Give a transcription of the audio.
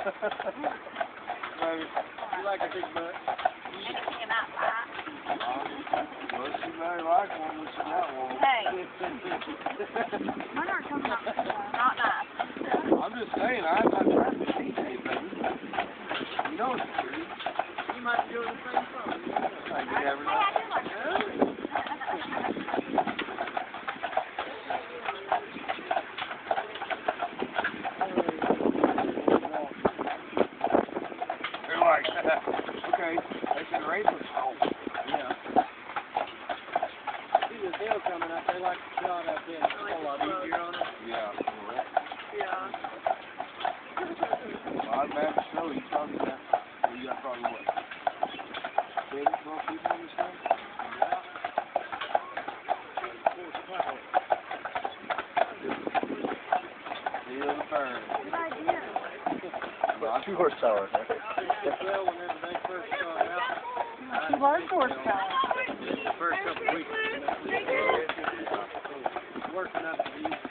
Hey. I'm just saying, I'm not trying to see anything. You know it's true. You might doing the same thing. I do They're like, okay, they can raise us home. Yeah. See this hill coming up, they like to shot up there. It's a whole lot easier on it. Yeah. Yeah. Well, I'd imagine so. You probably got, well, you got probably what? Ten, twelve people in this thing? Feel the burn. Good idea. Two horsepower. She was horsepower. First couple weeks. Working up